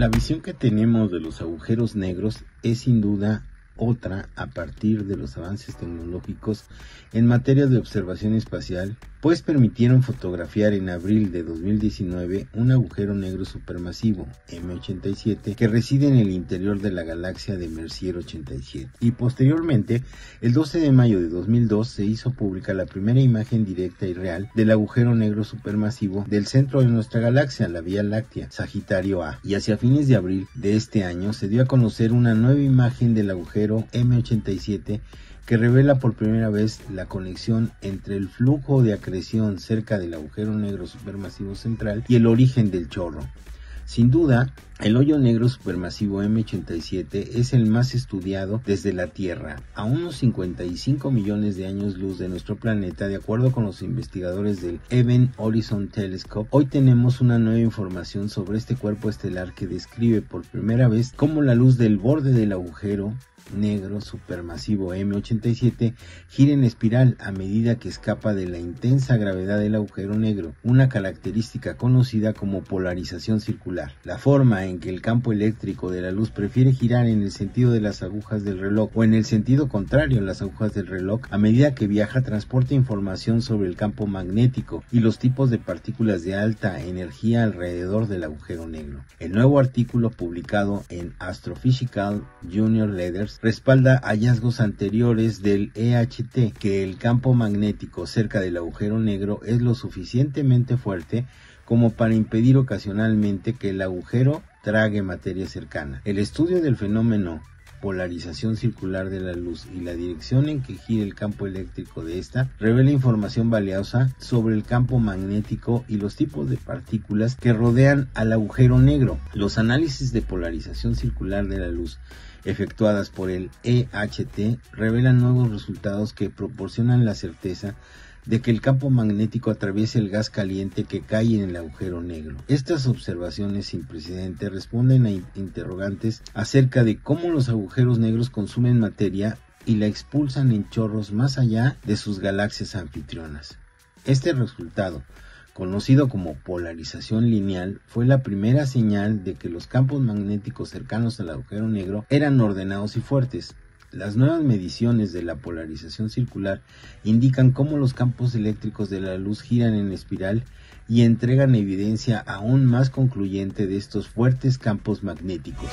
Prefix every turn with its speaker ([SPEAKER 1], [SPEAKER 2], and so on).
[SPEAKER 1] La visión que tenemos de los agujeros negros es sin duda otra a partir de los avances tecnológicos en materia de observación espacial, pues permitieron fotografiar en abril de 2019 un agujero negro supermasivo M87 que reside en el interior de la galaxia de Mercier 87. Y posteriormente, el 12 de mayo de 2002 se hizo pública la primera imagen directa y real del agujero negro supermasivo del centro de nuestra galaxia, la Vía Láctea, Sagitario A. Y hacia fines de abril de este año se dio a conocer una nueva imagen del agujero M87 que revela por primera vez la conexión entre el flujo de acreción cerca del agujero negro supermasivo central y el origen del chorro. Sin duda, el hoyo negro supermasivo M87 es el más estudiado desde la Tierra, a unos 55 millones de años luz de nuestro planeta, de acuerdo con los investigadores del Event Horizon Telescope. Hoy tenemos una nueva información sobre este cuerpo estelar que describe por primera vez cómo la luz del borde del agujero negro supermasivo M87 gira en espiral a medida que escapa de la intensa gravedad del agujero negro, una característica conocida como polarización circular. La forma en que el campo eléctrico de la luz prefiere girar en el sentido de las agujas del reloj o en el sentido contrario a las agujas del reloj a medida que viaja transporta información sobre el campo magnético y los tipos de partículas de alta energía alrededor del agujero negro. El nuevo artículo publicado en Astrophysical Junior Letters respalda hallazgos anteriores del EHT que el campo magnético cerca del agujero negro es lo suficientemente fuerte como para impedir ocasionalmente que el agujero trague materia cercana. El estudio del fenómeno polarización circular de la luz y la dirección en que gira el campo eléctrico de esta revela información valiosa sobre el campo magnético y los tipos de partículas que rodean al agujero negro. Los análisis de polarización circular de la luz efectuadas por el EHT revelan nuevos resultados que proporcionan la certeza de que el campo magnético atraviesa el gas caliente que cae en el agujero negro. Estas observaciones sin precedente responden a interrogantes acerca de cómo los agujeros negros consumen materia y la expulsan en chorros más allá de sus galaxias anfitrionas. Este resultado conocido como polarización lineal, fue la primera señal de que los campos magnéticos cercanos al agujero negro eran ordenados y fuertes. Las nuevas mediciones de la polarización circular indican cómo los campos eléctricos de la luz giran en espiral y entregan evidencia aún más concluyente de estos fuertes campos magnéticos.